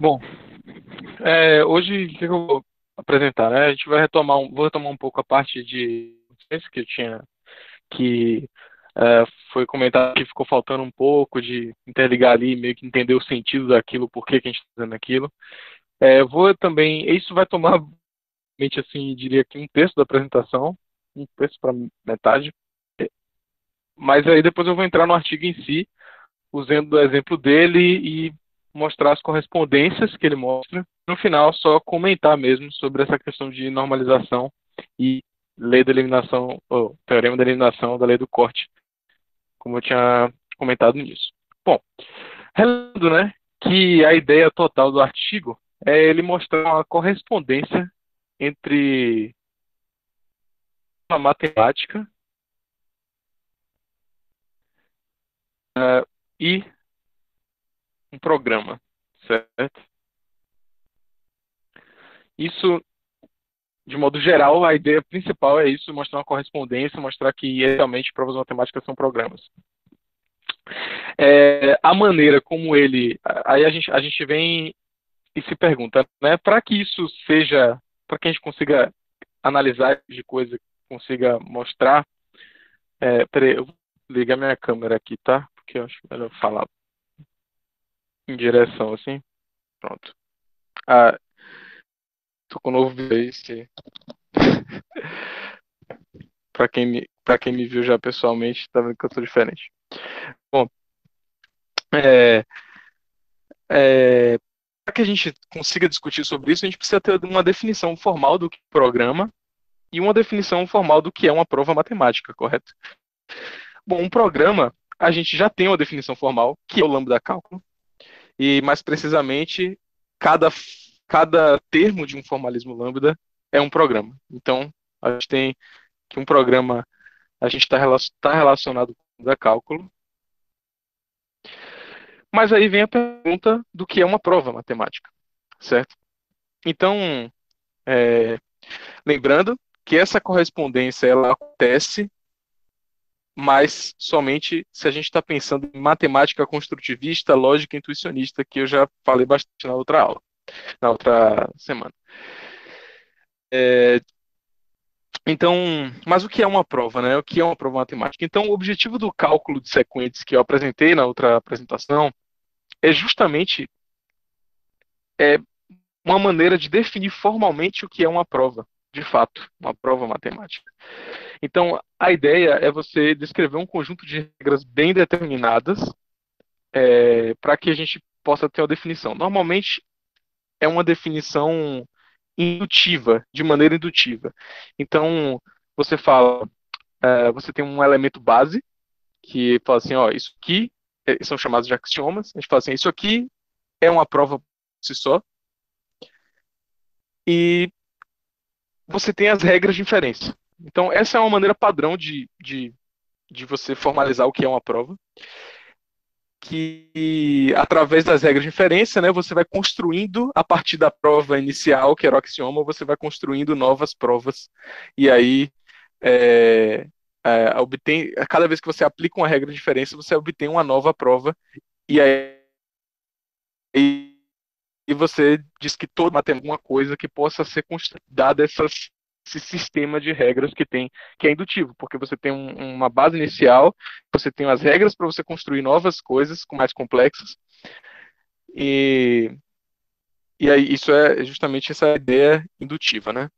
Bom, é, hoje o que eu vou apresentar, né? A gente vai retomar, um, vou retomar um pouco a parte de que eu tinha que é, foi comentado que ficou faltando um pouco de interligar ali, meio que entender o sentido daquilo, por que, a gente está fazendo aquilo. É, vou também, isso vai tomar, assim, diria que um terço da apresentação, um terço para metade, mas aí depois eu vou entrar no artigo em si, usando o exemplo dele e mostrar as correspondências que ele mostra. No final, só comentar mesmo sobre essa questão de normalização e lei da eliminação, ou teorema da eliminação da lei do corte, como eu tinha comentado nisso. Bom, relendo, né, que a ideia total do artigo é ele mostrar uma correspondência entre a matemática uh, e um programa, certo? Isso, de modo geral, a ideia principal é isso, mostrar uma correspondência, mostrar que realmente provas matemáticas são programas. É, a maneira como ele, aí a gente, a gente vem e se pergunta, né, para que isso seja, para que a gente consiga analisar de coisa, consiga mostrar, é, peraí, eu vou ligar minha câmera aqui, tá? Porque eu acho melhor falar em direção assim. Pronto. Ah, tô com um novo Face. para quem me para quem me viu já pessoalmente, tá vendo que eu tô diferente. Bom, é, é, para que a gente consiga discutir sobre isso, a gente precisa ter uma definição formal do que é programa e uma definição formal do que é uma prova matemática, correto? Bom, um programa, a gente já tem uma definição formal, que é o lambda cálculo, e mais precisamente, cada, cada termo de um formalismo lambda é um programa. Então, a gente tem que um programa, a gente está tá relacionado com o cálculo. Mas aí vem a pergunta do que é uma prova matemática, certo? Então, é, lembrando que essa correspondência ela acontece mas somente se a gente está pensando em matemática construtivista, lógica intuicionista, que eu já falei bastante na outra aula, na outra semana. É, então, mas o que é uma prova, né? O que é uma prova matemática? Então, o objetivo do cálculo de sequentes que eu apresentei na outra apresentação é justamente é uma maneira de definir formalmente o que é uma prova, de fato, uma prova matemática. Então, a ideia é você descrever um conjunto de regras bem determinadas é, para que a gente possa ter uma definição. Normalmente, é uma definição indutiva, de maneira indutiva. Então, você fala, é, você tem um elemento base, que fala assim, ó, isso aqui é, são chamados de axiomas, a gente fala assim, isso aqui é uma prova por si só, e você tem as regras de inferência. Então, essa é uma maneira padrão de, de, de você formalizar o que é uma prova. Que, através das regras de inferência, né, você vai construindo, a partir da prova inicial, que era o axioma, você vai construindo novas provas. E aí, é, é, obtém, cada vez que você aplica uma regra de inferência, você obtém uma nova prova. E aí, e você diz que toda tem alguma coisa que possa ser dada essas esse sistema de regras que tem, que é indutivo, porque você tem um, uma base inicial, você tem as regras para você construir novas coisas mais complexas, e, e aí isso é justamente essa ideia indutiva, né?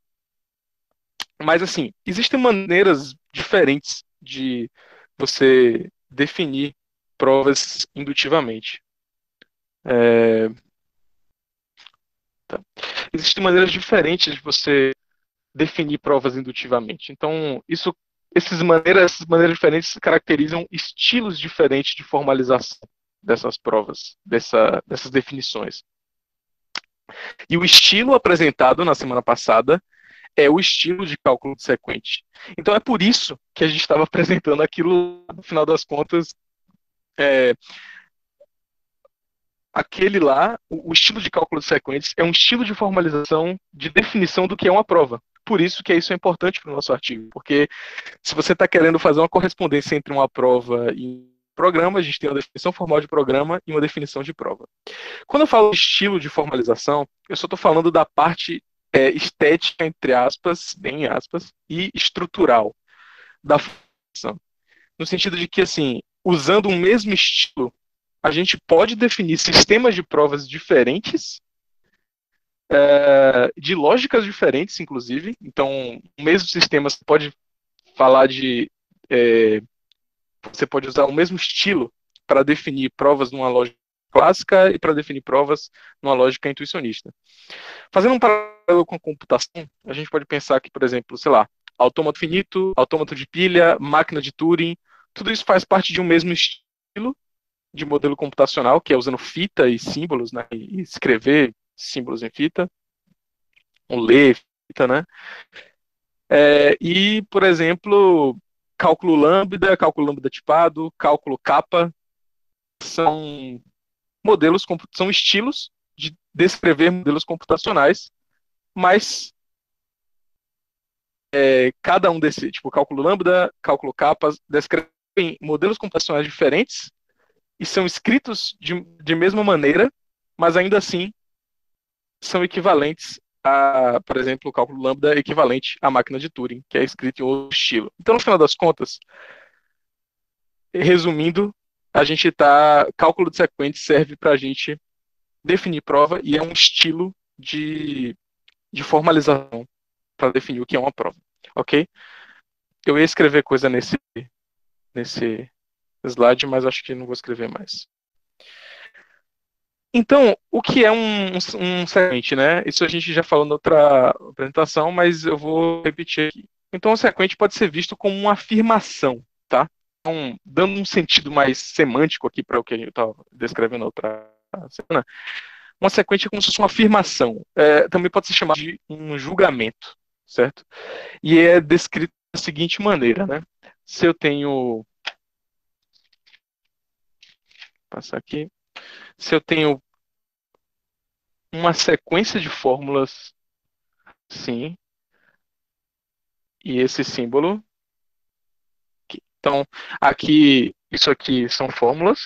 Mas assim, existem maneiras diferentes de você definir provas indutivamente. É... Existem maneiras diferentes de você definir provas indutivamente. Então, isso, essas maneiras, essas maneiras diferentes caracterizam estilos diferentes de formalização dessas provas, dessa, dessas definições. E o estilo apresentado na semana passada é o estilo de cálculo sequente. Então é por isso que a gente estava apresentando aquilo, no final das contas, é, aquele lá, o, estilo de cálculo de sequentes é um estilo de formalização de definição do que é uma prova por isso que isso é importante para o nosso artigo, porque se você está querendo fazer uma correspondência entre uma prova e programa, a gente tem uma definição formal de programa e uma definição de prova. Quando eu falo de estilo de formalização, eu só estou falando da parte é, estética, entre aspas, bem aspas, e estrutural da formalização. No sentido de que, assim, usando o mesmo estilo, a gente pode definir sistemas de provas diferentes, é, de lógicas diferentes, inclusive. Então, o mesmo sistema você pode falar de. É, você pode usar o mesmo estilo para definir provas numa lógica clássica e para definir provas numa lógica intuicionista. Fazendo um paralelo com a computação, a gente pode pensar que, por exemplo, sei lá, autômato finito, autômato de pilha, máquina de Turing, tudo isso faz parte de um mesmo estilo de modelo computacional, que é usando fita e símbolos, né, e escrever símbolos em fita, um ler fita, né, é, e, por exemplo, cálculo lambda, cálculo lambda tipado, cálculo capa, são modelos, são estilos de descrever modelos computacionais, mas é, cada um desses, tipo, cálculo lambda, cálculo capa, descrevem modelos computacionais diferentes e são escritos de, de mesma maneira, mas ainda assim são equivalentes a, por exemplo, o cálculo lambda é equivalente à máquina de Turing, que é escrito em outro estilo. Então, no final das contas, resumindo, a gente está. Cálculo de sequente serve para a gente definir prova e é um estilo de, de formalização para definir o que é uma prova. Ok? Eu ia escrever coisa nesse, nesse slide, mas acho que não vou escrever mais. Então, o que é um, um, sequente, né? Isso a gente já falou na outra apresentação, mas eu vou repetir aqui. Então, um sequente pode ser visto como uma afirmação, tá? Então, dando um sentido mais semântico aqui para o que gente estava descrevendo na outra semana, uma sequência é como se fosse uma afirmação. É, também pode ser chamado de um julgamento, certo? E é descrito da seguinte maneira, né? Se eu tenho. Vou passar aqui se eu tenho uma sequência de fórmulas, sim, e esse símbolo. Então, aqui, isso aqui são fórmulas.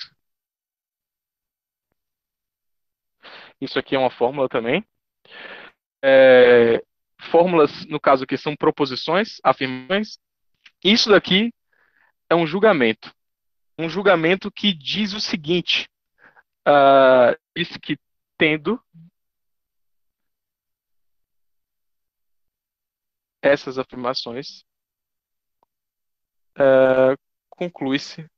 Isso aqui é uma fórmula também. É, fórmulas, no caso aqui, são proposições, afirmações. Isso daqui é um julgamento. Um julgamento que diz o seguinte: uh, disse que tendo essas afirmações, uh, conclui-se,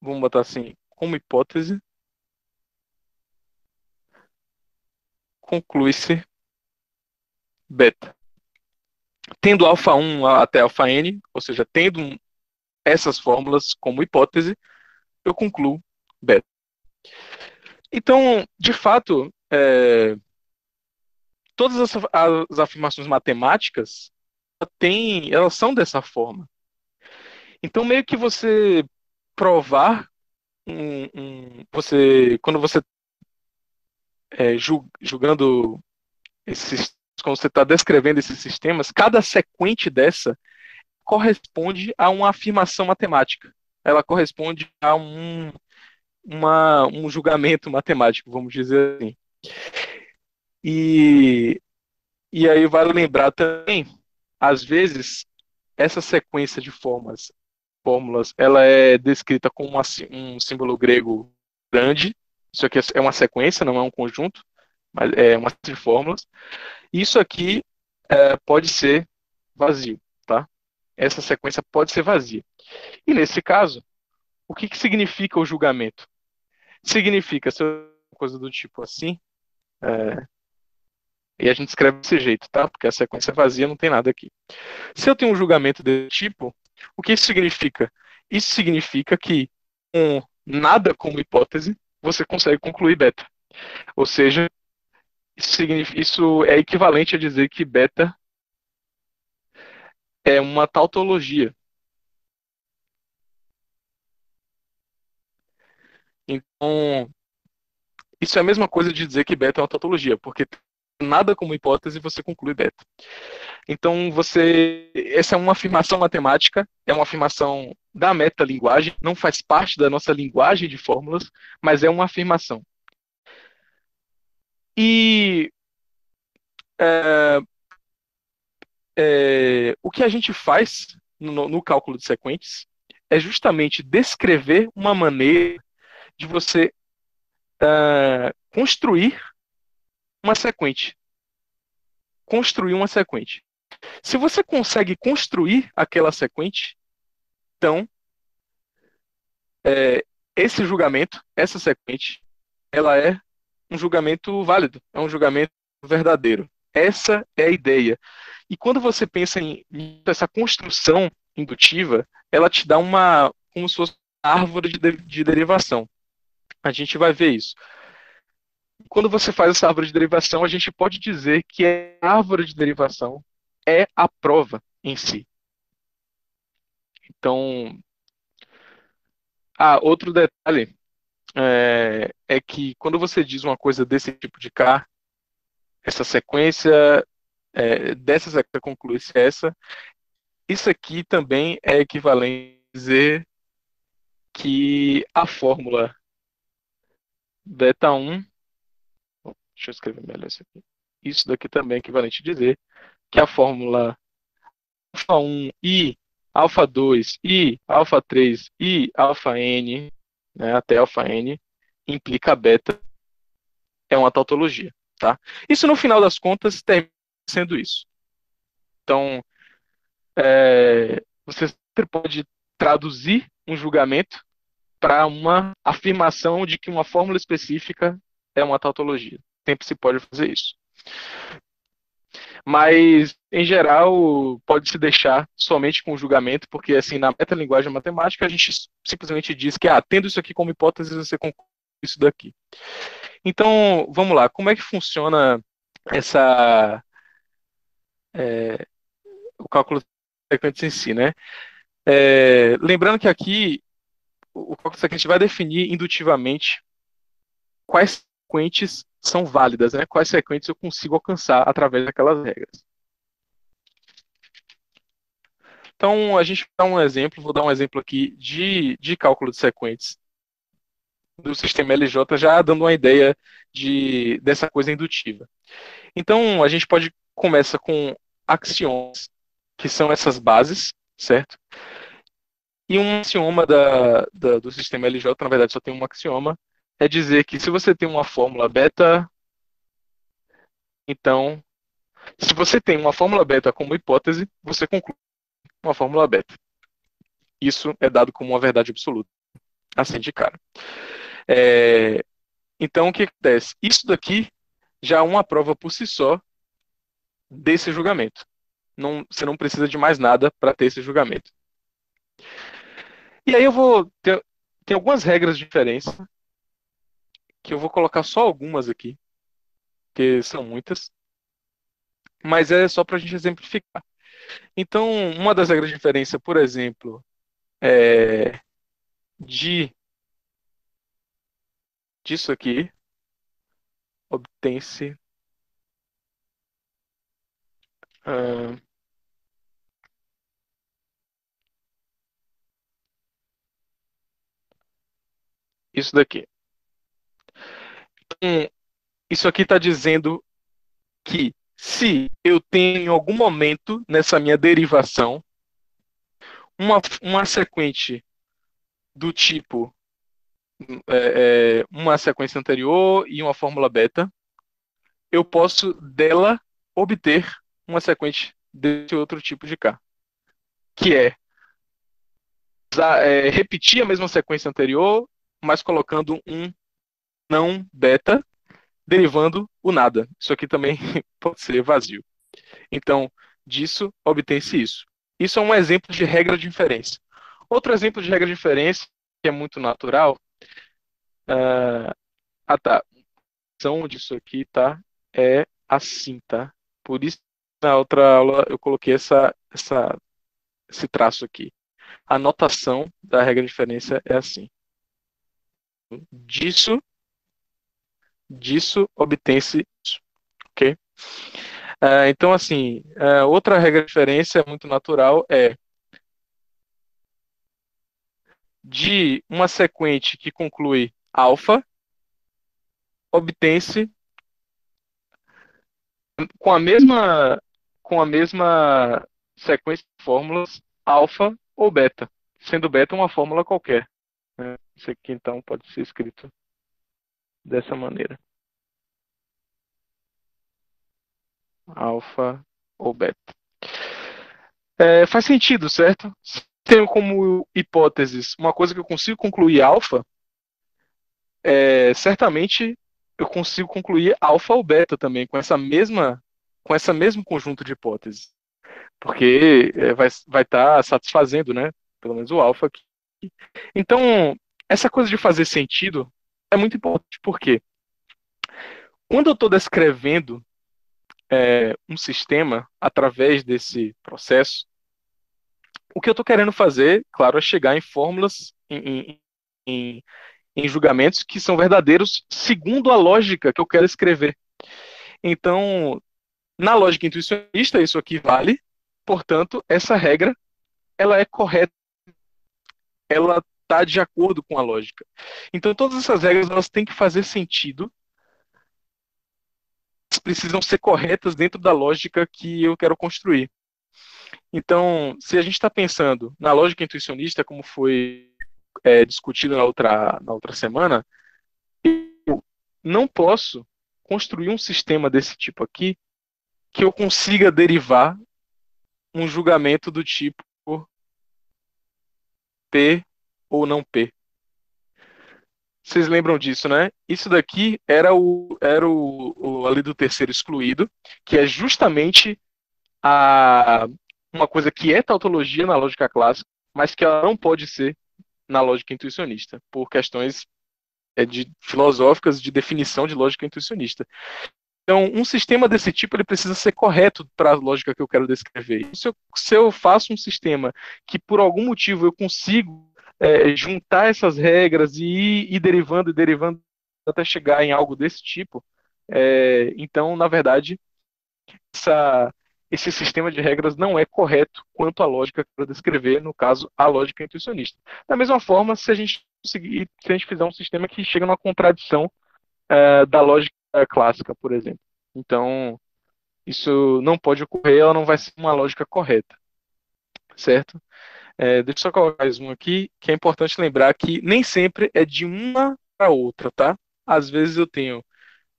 vamos botar assim, como hipótese, conclui-se beta. Tendo alfa 1 até alfa n, ou seja, tendo essas fórmulas como hipótese, eu concluo beta. Então, de fato, é, todas as, as, afirmações matemáticas têm, elas são dessa forma. Então, meio que você provar um, um, você quando você é, julgando esses quando você está descrevendo esses sistemas, cada sequente dessa corresponde a uma afirmação matemática. Ela corresponde a um, uma, um julgamento matemático, vamos dizer assim. E, e aí vale lembrar também, às vezes, essa sequência de formas, fórmulas, ela é descrita com uma, um símbolo grego grande. Isso aqui é uma sequência, não é um conjunto, mas é uma série de fórmulas. Isso aqui é, pode ser vazio? Essa sequência pode ser vazia. E nesse caso, o que, que significa o julgamento? significa se coisa do tipo assim. É, e a gente escreve desse jeito, tá? Porque a sequência vazia não tem nada aqui. Se eu tenho um julgamento desse tipo, o que isso significa? Isso significa que com nada como hipótese, você consegue concluir beta. Ou seja, isso, isso é equivalente a dizer que beta é uma tautologia. Então, isso é a mesma coisa de dizer que beta é uma tautologia, porque nada como hipótese você conclui beta. Então, você, essa é uma afirmação matemática, é uma afirmação da metalinguagem, não faz parte da nossa linguagem de fórmulas, mas é uma afirmação. E é, é, o que a gente faz no, no cálculo de sequentes é justamente descrever uma maneira de você uh, construir uma sequente. Construir uma sequente. Se você consegue construir aquela sequente, então é, esse julgamento, essa sequente, ela é um julgamento válido, é um julgamento verdadeiro. Essa é a ideia. E quando você pensa em essa construção indutiva, ela te dá uma como se fosse uma árvore de, de derivação. A gente vai ver isso. Quando você faz essa árvore de derivação, a gente pode dizer que a árvore de derivação é a prova em si. Então, ah, outro detalhe é, é, que quando você diz uma coisa desse tipo de K, essa sequência, é, dessa sequência conclui-se essa, isso aqui também é equivalente a dizer que a fórmula beta 1, deixa eu escrever melhor isso aqui, isso daqui também é equivalente a dizer que a fórmula alfa 1 e alfa 2 e alfa 3 e alfa n, né, até alfa n, implica beta, é uma tautologia. Tá? Isso, no final das contas, termina sendo isso. Então, é, você pode traduzir um julgamento para uma afirmação de que uma fórmula específica é uma tautologia. Sempre se pode fazer isso. Mas, em geral, pode se deixar somente com o julgamento, porque, assim, na metalinguagem matemática, a gente simplesmente diz que, ah, tendo isso aqui como hipótese, você conclui isso daqui. Então, vamos lá, como é que funciona essa é, o cálculo sequentes em si, né? É, lembrando que aqui o cálculo sequente vai definir indutivamente quais sequentes são válidas, né? Quais sequentes eu consigo alcançar através daquelas regras. Então, a gente dar um exemplo, vou dar um exemplo aqui de, de cálculo de sequentes do sistema LJ, já dando uma ideia de, dessa coisa indutiva. Então, a gente pode começa com axiomas, que são essas bases, certo? E um axioma da, da, do sistema LJ, na verdade, só tem um axioma, é dizer que se você tem uma fórmula beta, então, se você tem uma fórmula beta como hipótese, você conclui uma fórmula beta. Isso é dado como uma verdade absoluta, assim de cara. É, então, o que acontece? Isso daqui já é uma prova por si só desse julgamento. Não, você não precisa de mais nada para ter esse julgamento. E aí eu vou ter, tem algumas regras de diferença que eu vou colocar só algumas aqui, que são muitas, mas é só para a gente exemplificar. Então, uma das regras de diferença, por exemplo, é de disso aqui obtém-se uh, isso daqui. Então, isso aqui está dizendo que se eu tenho em algum momento nessa minha derivação uma, uma sequente do tipo é, é, uma sequência anterior e uma fórmula beta, eu posso dela obter uma sequência desse outro tipo de K, que é, é repetir a mesma sequência anterior, mas colocando um não beta, derivando o nada. Isso aqui também pode ser vazio. Então, disso obtém-se isso. Isso é um exemplo de regra de inferência. Outro exemplo de regra de inferência, que é muito natural, Uh, ah, tá. A ação disso aqui, tá? É assim, tá? Por isso, na outra aula, eu coloquei essa, essa, esse traço aqui. A notação da regra de diferença é assim. Disso, disso obtém-se. Ok? É, então, assim, é, outra regra de referência muito natural é de uma sequente que conclui alfa, obtém-se com a mesma com a mesma sequência de fórmulas alfa ou beta, sendo beta uma fórmula qualquer. Né? Isso aqui então pode ser escrito dessa maneira. Alfa ou beta. É, faz sentido, certo? Tenho como hipóteses uma coisa que eu consigo concluir alfa, é, certamente eu consigo concluir alfa ou beta também com essa mesma com essa mesmo conjunto de hipóteses, porque é, vai vai estar tá satisfazendo, né? Pelo menos o alfa aqui. Então essa coisa de fazer sentido é muito importante porque quando eu estou descrevendo é, um sistema através desse processo, o que eu estou querendo fazer, claro, é chegar em fórmulas, em, em, julgamentos que são verdadeiros segundo a lógica que eu quero escrever. Então, na lógica intuicionista, isso aqui vale, portanto, essa regra ela é correta, ela está de acordo com a lógica. Então, todas essas regras elas têm que fazer sentido, precisam ser corretas dentro da lógica que eu quero construir. Então, se a gente está pensando na lógica intuicionista, como foi é, discutido na outra, na outra semana, eu não posso construir um sistema desse tipo aqui que eu consiga derivar um julgamento do tipo P ou não P. Vocês lembram disso, né? Isso daqui era o era o, o ali do terceiro excluído, que é justamente a uma coisa que é tautologia na lógica clássica, mas que ela não pode ser na lógica intuicionista, por questões é, de filosóficas de definição de lógica intuicionista. Então, um sistema desse tipo ele precisa ser correto para a lógica que eu quero descrever. Se eu, se eu, faço um sistema que por algum motivo eu consigo é, juntar essas regras e ir, ir, derivando e derivando até chegar em algo desse tipo, é, então, na verdade, essa, esse sistema de regras não é correto quanto à lógica eu descrever, no caso, a lógica intuicionista. Da mesma forma, se a gente conseguir, se a gente fizer um sistema que chega numa contradição uh, da lógica clássica, por exemplo. Então, isso não pode ocorrer, ela não vai ser uma lógica correta. Certo? É, deixa eu só colocar mais um aqui, que é importante lembrar que nem sempre é de uma para outra, tá? Às vezes eu tenho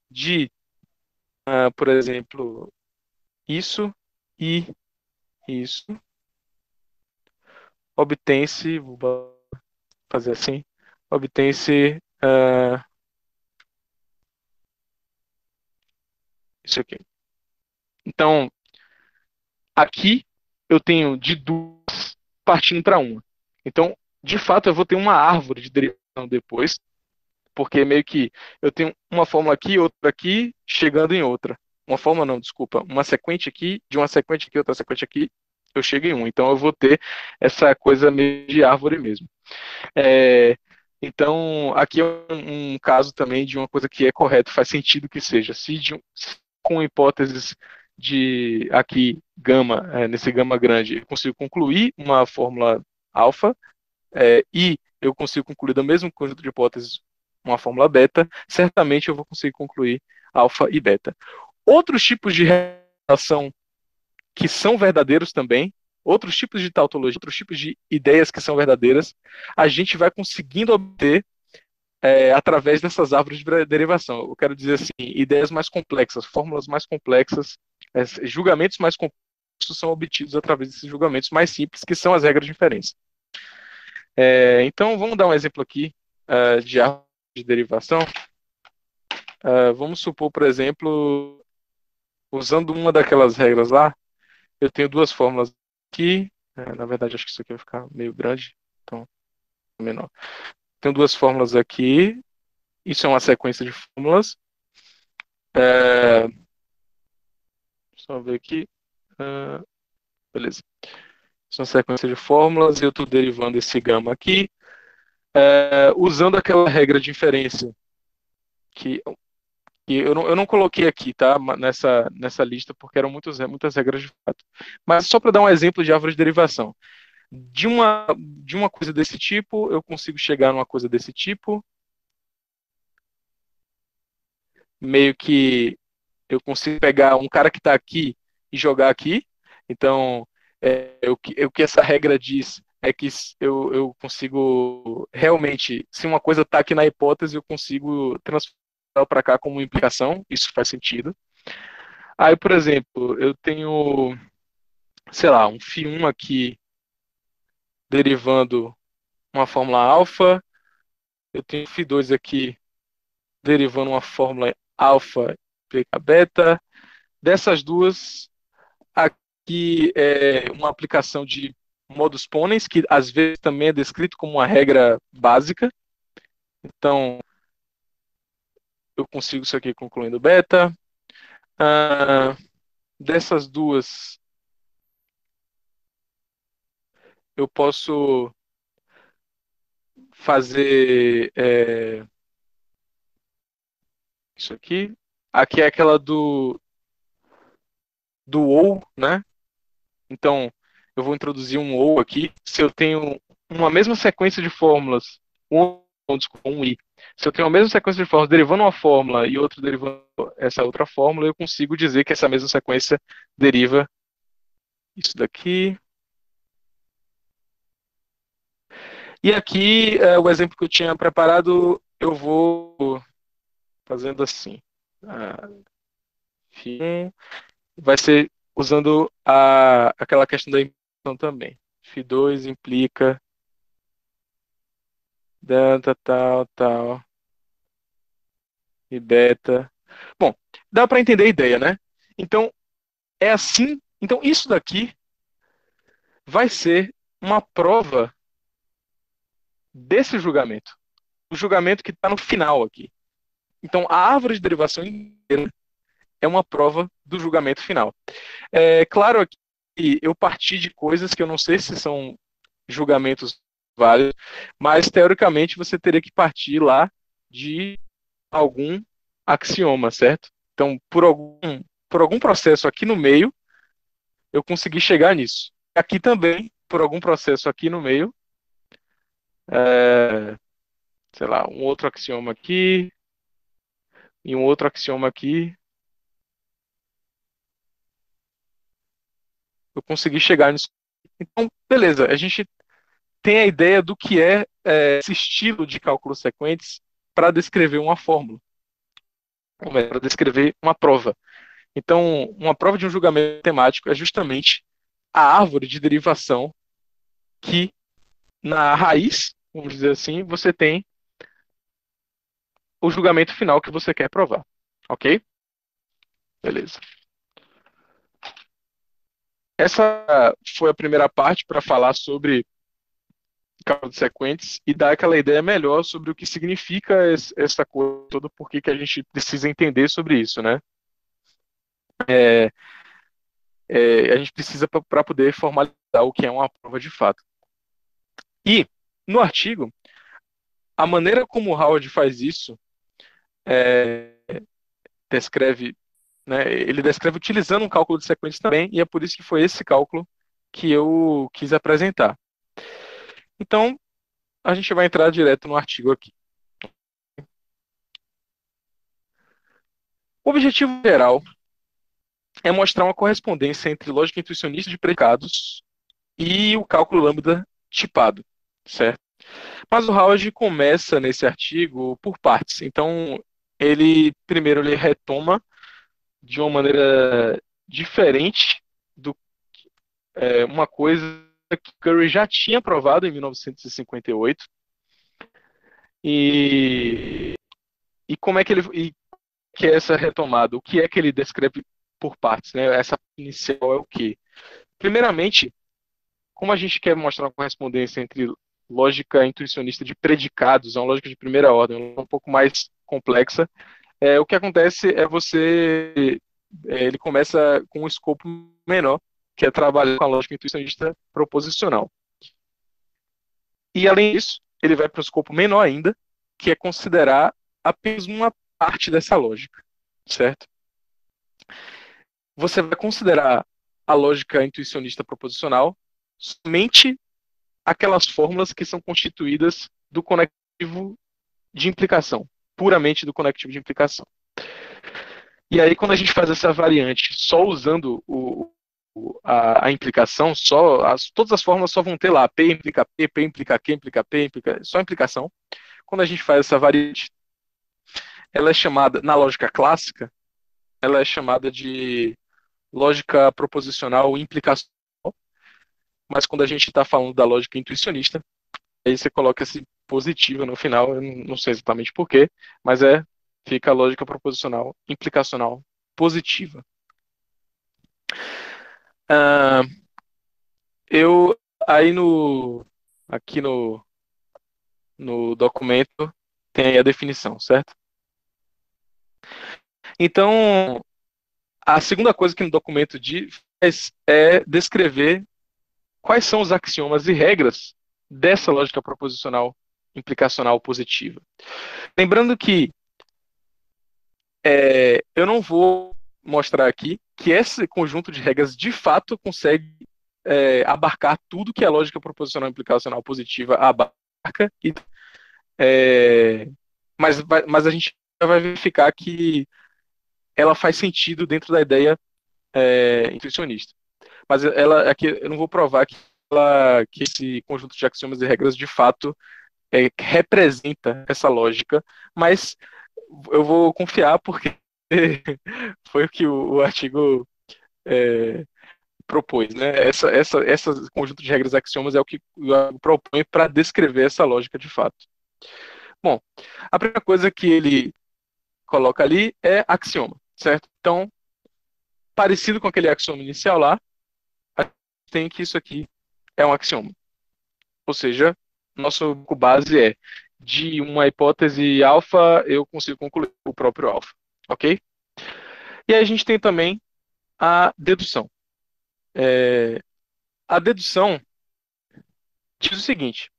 de, uh, por exemplo, isso e isso obtém-se, vou fazer assim, obtém-se uh, isso aqui. Então, aqui eu tenho de duas partindo para uma. Então, de fato, eu vou ter uma árvore de derivação depois, porque meio que eu tenho uma fórmula aqui, outra aqui, chegando em outra. Uma forma não, desculpa. Uma sequência aqui, de uma sequência aqui, outra sequência aqui, eu chego em um. Então eu vou ter essa coisa meio de árvore mesmo. É, então, aqui é um, um, caso também de uma coisa que é correto, faz sentido que seja. Se, de, com hipóteses de aqui gama, é, nesse gama grande, eu consigo concluir uma fórmula alfa é, e eu consigo concluir do mesmo conjunto de hipóteses uma fórmula beta, certamente eu vou conseguir concluir alfa e beta. Outros tipos de relação que são verdadeiros também, outros tipos de tautologia, outros tipos de ideias que são verdadeiras, a gente vai conseguindo obter é, através dessas árvores de derivação. Eu quero dizer assim, ideias mais complexas, fórmulas mais complexas, é, julgamentos mais complexos são obtidos através desses julgamentos mais simples, que são as regras de inferência. É, então, vamos dar um exemplo aqui uh, de árvore de derivação. Uh, vamos supor, por exemplo, usando uma daquelas regras lá, eu tenho duas fórmulas aqui. É, na verdade, acho que isso aqui vai ficar meio grande, então menor. Tenho duas fórmulas aqui. Isso é uma sequência de fórmulas. É, só ver aqui. Uh, beleza. Isso é uma sequência de fórmulas e eu estou derivando esse gama aqui. É, usando aquela regra de inferência que eu não, eu não coloquei aqui, tá? Nessa, nessa lista, porque eram muitas, muitas regras de fato. Mas só para dar um exemplo de árvore de derivação. De uma, de uma coisa desse tipo, eu consigo chegar numa coisa desse tipo. Meio que eu consigo pegar um cara que está aqui e jogar aqui. Então, é, o, que, o que essa regra diz é que eu, eu consigo realmente, se uma coisa está aqui na hipótese, eu consigo transformar para cá como implicação, isso faz sentido. Aí, por exemplo, eu tenho, sei lá, um φ1 aqui derivando uma fórmula alfa, eu tenho φ2 aqui derivando uma fórmula alfa implica beta. Dessas duas, aqui é uma aplicação de modus ponens, que às vezes também é descrito como uma regra básica. Então, eu consigo isso aqui concluindo beta. Ah, dessas duas, eu posso fazer é, isso aqui. Aqui é aquela do do ou, né? Então, eu vou introduzir um ou aqui. Se eu tenho uma mesma sequência de fórmulas, um, um i, se eu tenho a mesma sequência de fórmulas derivando uma fórmula e outro derivando essa outra fórmula, eu consigo dizer que essa mesma sequência deriva isso daqui. E aqui, é, o exemplo que eu tinha preparado, eu vou fazendo assim. Ah, vai ser usando a, aquela questão da implicação também. Φ2 implica delta tal, tal e beta. Bom, dá para entender a ideia, né? Então, é assim. Então, isso daqui vai ser uma prova desse julgamento. O julgamento que está no final aqui. Então, a árvore de derivação inteira é uma prova do julgamento final. É claro que eu parti de coisas que eu não sei se são julgamentos válidos, mas teoricamente você teria que partir lá de algum axioma, certo? Então, por algum, por algum processo aqui no meio, eu consegui chegar nisso. Aqui também, por algum processo aqui no meio, é, sei lá, um outro axioma aqui, e um outro axioma aqui, eu consegui chegar nisso. Então, beleza, a gente tem a ideia do que é, é esse estilo de cálculos sequentes para descrever uma fórmula, para descrever uma prova. Então, uma prova de um julgamento matemático é justamente a árvore de derivação que, na raiz, vamos dizer assim, você tem o julgamento final que você quer provar. Ok? Beleza. Essa foi a primeira parte para falar sobre de sequentes e dar aquela ideia melhor sobre o que significa essa coisa toda, por que a gente precisa entender sobre isso, né? É, é, a gente precisa para poder formalizar o que é uma prova de fato. E, no artigo, a maneira como Howard faz isso é, descreve né, ele descreve utilizando um cálculo de sequências também, e é por isso que foi esse cálculo que eu quis apresentar. Então, a gente vai entrar direto no artigo aqui. O objetivo geral é mostrar uma correspondência entre lógica intuicionista de predicados e o cálculo lambda tipado, certo? Mas o Howard começa nesse artigo por partes. Então, ele primeiro ele retoma de uma maneira diferente do é, uma coisa que Curry já tinha provado em 1958 e e como é que ele e que é essa retomada? O que é que ele descreve por partes né? Essa inicial é o que primeiramente como a gente quer mostrar uma correspondência entre lógica intuicionista de predicados é uma lógica de primeira ordem um pouco mais complexa é, o que acontece é você. É, ele começa com um escopo menor, que é trabalhar com a lógica intuicionista proposicional. E além disso, ele vai para um escopo menor ainda, que é considerar apenas uma parte dessa lógica. certo? Você vai considerar a lógica intuicionista proposicional somente aquelas fórmulas que são constituídas do conectivo de implicação, puramente do conectivo de implicação. E aí, quando a gente faz essa variante só usando o, a, a, implicação, só as, todas as fórmulas só vão ter lá P implica P, P implica Q, implica P, implica, só implicação. Quando a gente faz essa variante, ela é chamada, na lógica clássica, ela é chamada de lógica proposicional implicacional, mas quando a gente está falando da lógica intuicionista, aí você coloca esse positivo no final, eu não sei exatamente porquê, mas é, fica a lógica proposicional implicacional positiva. Uh, eu aí no aqui no no documento tem a definição, certo? Então, a segunda coisa que no documento diz é descrever quais são os axiomas e regras dessa lógica proposicional implicacional positiva. Lembrando que é, eu não vou mostrar aqui que esse conjunto de regras de fato consegue é, abarcar tudo que a lógica proposicional implicacional positiva abarca, e, é, mas, mas a gente vai verificar que ela faz sentido dentro da ideia é, intuicionista. Mas ela aqui eu não vou provar que, ela, que esse conjunto de axiomas e regras de fato é, representa essa lógica, mas eu vou confiar porque foi o que o, o artigo é, propôs, né? Essa, essa, esse conjunto de regras axiomas é o que propõe para descrever essa lógica de fato. Bom, a primeira coisa que ele coloca ali é axioma, certo? Então, parecido com aquele axioma inicial lá, a gente tem que isso aqui é um axioma. Ou seja, nosso base é de uma hipótese alfa, eu consigo concluir o próprio alfa ok? E aí a gente tem também a dedução. É, a dedução diz o seguinte: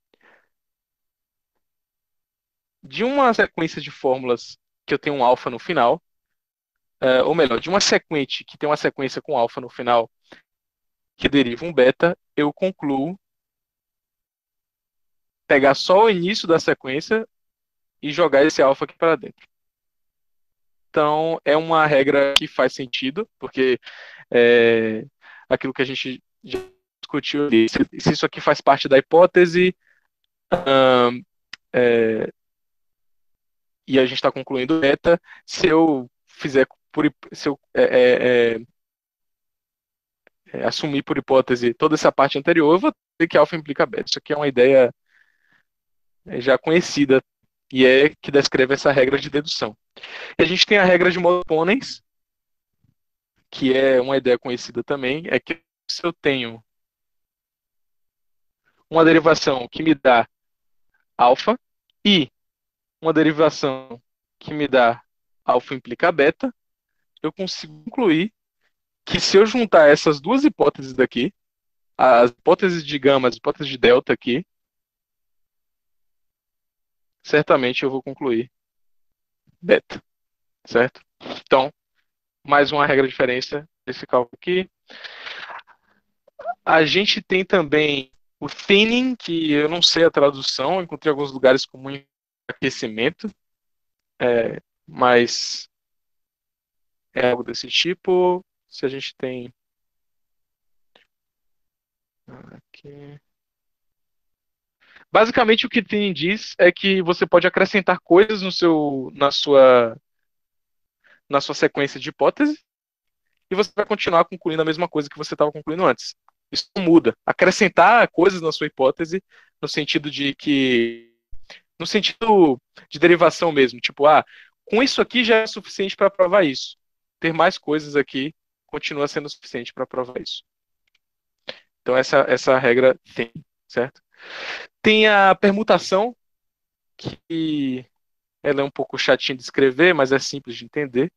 de uma sequência de fórmulas que eu tenho um alfa no final, é, ou melhor, de uma sequente que tem uma sequência com alfa no final que deriva um beta, eu concluo pegar só o início da sequência e jogar esse alfa aqui para dentro. Então, é uma regra que faz sentido, porque é, aquilo que a gente já discutiu se, se isso aqui faz parte da hipótese, é, e a gente está concluindo beta, se eu fizer por se eu é, é, é, é, assumir por hipótese toda essa parte anterior, eu vou ter que alfa implica beta. Isso aqui é uma ideia já conhecida e é que descreve essa regra de dedução. E a gente tem a regra de monoponens, que é uma ideia conhecida também, é que se eu tenho uma derivação que me dá alfa e uma derivação que me dá alfa implica beta, eu consigo concluir que se eu juntar essas duas hipóteses daqui, as hipóteses de gama, as hipóteses de delta aqui, certamente eu vou concluir beta, certo? Então, mais uma regra de diferença desse cálculo aqui. A gente tem também o thinning, que eu não sei a tradução, encontrei alguns lugares como aquecimento, é, mas é algo desse tipo. Se a gente tem aqui. Basicamente, o que tem diz é que você pode acrescentar coisas no seu, na sua, na sua sequência de hipótese e você vai continuar concluindo a mesma coisa que você estava concluindo antes. Isso não muda. Acrescentar coisas na sua hipótese no sentido de que, no sentido de derivação mesmo, tipo, ah, com isso aqui já é suficiente para provar isso. Ter mais coisas aqui continua sendo suficiente para provar isso. Então essa essa regra tem, certo? Tem a permutação, que ela é um pouco chatinha de escrever, mas é simples de entender.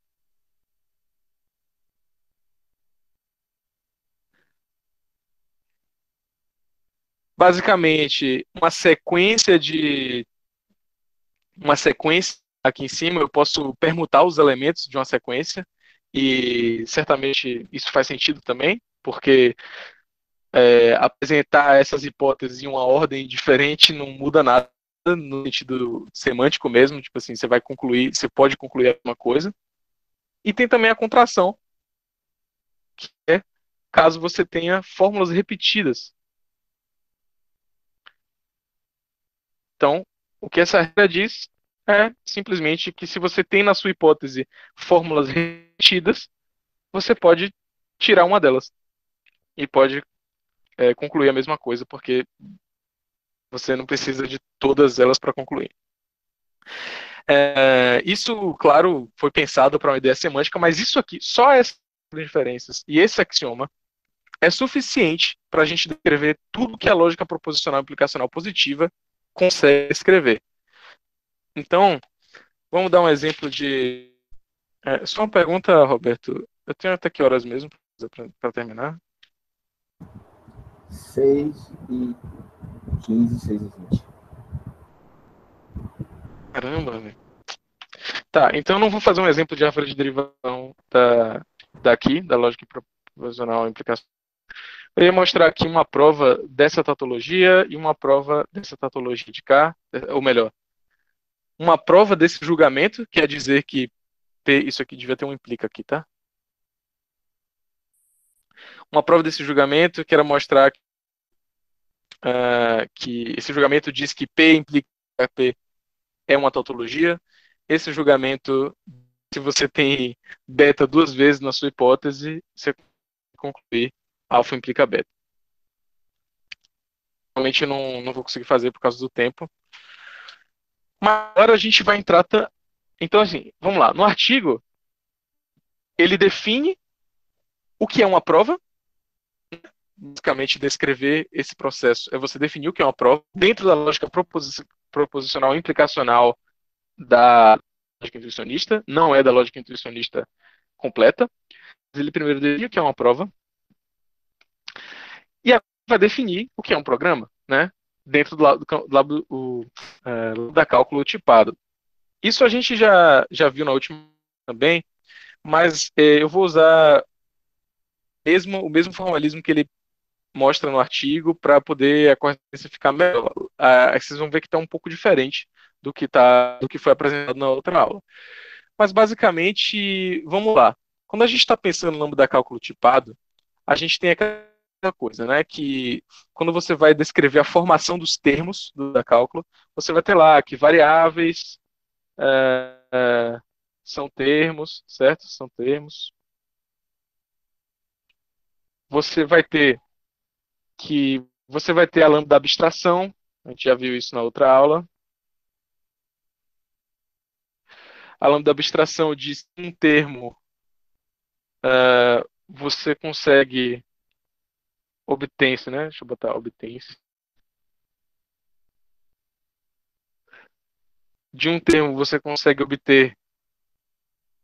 Basicamente, uma sequência de uma sequência aqui em cima, eu posso permutar os elementos de uma sequência, e certamente isso faz sentido também, porque é, apresentar essas hipóteses em uma ordem diferente não muda nada no sentido semântico mesmo, tipo assim, você vai concluir, você pode concluir alguma coisa. E tem também a contração, que é caso você tenha fórmulas repetidas. Então, o que essa regra diz é simplesmente que se você tem na sua hipótese fórmulas repetidas, você pode tirar uma delas e pode é, concluir a mesma coisa, porque você não precisa de todas elas para concluir. É, isso, claro, foi pensado para uma ideia semântica, mas isso aqui, só essas diferenças e esse axioma é suficiente para a gente descrever tudo que a lógica proposicional implicacional positiva consegue escrever. Então, vamos dar um exemplo de. É, só uma pergunta, Roberto. Eu tenho até que horas mesmo para terminar? 6 e 15, 6 e 20. Caramba, velho. Tá, então não vou fazer um exemplo de árvore de derivação da, daqui, da lógica proposicional implicação. Eu ia mostrar aqui uma prova dessa tautologia e uma prova dessa tautologia de cá, ou melhor, uma prova desse julgamento, quer dizer que P, isso aqui devia ter um implica aqui, tá? Uma prova desse julgamento que era mostrar uh, que esse julgamento diz que P implica P é uma tautologia. Esse julgamento, se você tem beta duas vezes na sua hipótese, você concluir alfa implica beta. Realmente não, não vou conseguir fazer por causa do tempo. Mas agora a gente vai entrar. Então, assim, vamos lá. No artigo, ele define o que é uma prova. Basicamente, descrever esse processo é você definir o que é uma prova dentro da lógica proposicional implicacional da lógica intuicionista, não é da lógica intuicionista completa. Ele primeiro define o que é uma prova e vai definir o que é um programa, né? dentro do do lado o, é, da cálculo tipado. Isso a gente já, já viu na última também, mas é, eu vou usar mesmo, o mesmo formalismo que ele mostra no artigo para poder a ficar melhor. Ah, vocês vão ver que está um pouco diferente do que, tá, do que foi apresentado na outra aula. Mas basicamente, vamos lá. Quando a gente está pensando no nome da cálculo tipado, a gente tem aquela coisa, né? Que quando você vai descrever a formação dos termos do, da cálculo, você vai ter lá que variáveis é, é, são termos, certo? São termos. Você vai ter que você vai ter a lambda da abstração, a gente já viu isso na outra aula. A lambda da abstração diz um termo, uh, você consegue obtém-se, né? Deixa eu botar obtém-se. De um termo você consegue obter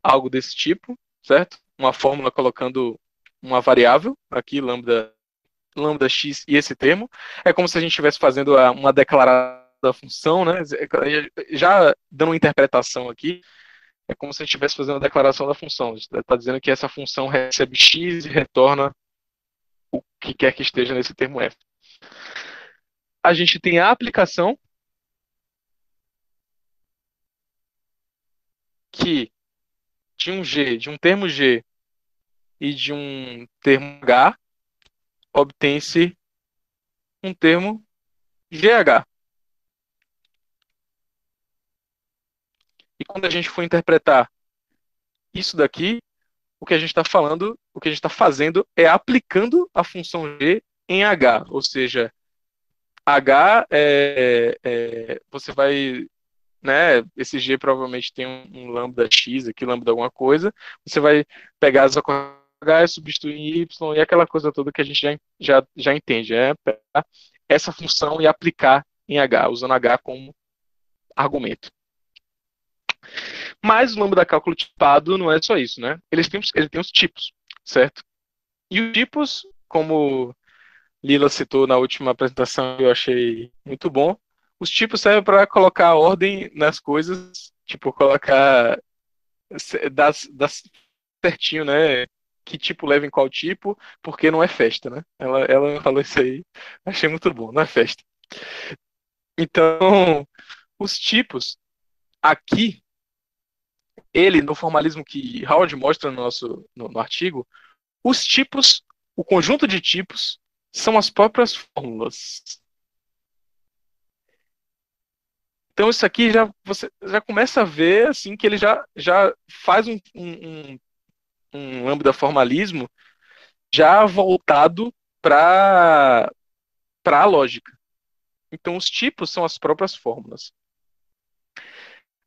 algo desse tipo, certo? Uma fórmula colocando uma variável, aqui lambda, lambda x e esse termo. É como se a gente estivesse fazendo uma declaração da função, né? Já dando uma interpretação aqui, é como se a gente estivesse fazendo a declaração da função. Está dizendo que essa função recebe x e retorna o que quer que esteja nesse termo F. A gente tem a aplicação, que de um G, de um termo G e de um termo H, obtém-se um termo GH. E quando a gente for interpretar isso daqui, o que a gente está falando, o que a gente está fazendo é aplicando a função g em h, ou seja, h é, é, você vai, né? Esse g provavelmente tem um, um lambda x aqui, lambda alguma coisa. Você vai pegar as h, substituir em y e aquela coisa toda que a gente já, já, já entende, é pegar essa função e aplicar em h, usando h como argumento. Mas o lambda cálculo tipado não é só isso, né? Eles têm, ele tem os tipos, certo? E os tipos, como Lila citou na última apresentação, eu achei muito bom. Os tipos servem para colocar ordem nas coisas Tipo, colocar das, das certinho, né? Que tipo leva em qual tipo, porque não é festa, né? Ela, ela falou isso aí. Achei muito bom, não é festa. Então, os tipos aqui, ele, no formalismo que Howard mostra no nosso no, no artigo, os tipos, o conjunto de tipos, são as próprias fórmulas. Então isso aqui já você já começa a ver assim que ele já, já faz um, um, um lambda formalismo já voltado para a lógica. Então os tipos são as próprias fórmulas.